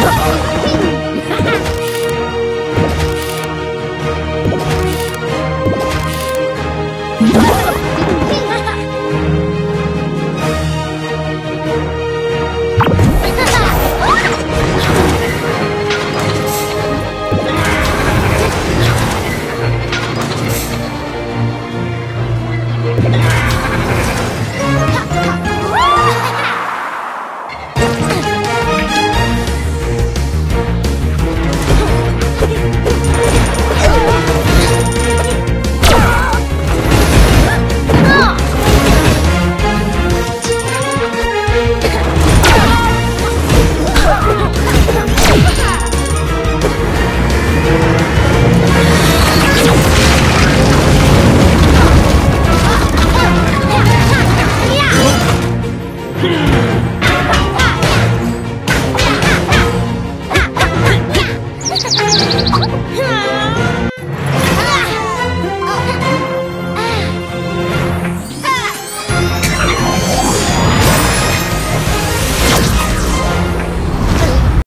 Oh, Ha!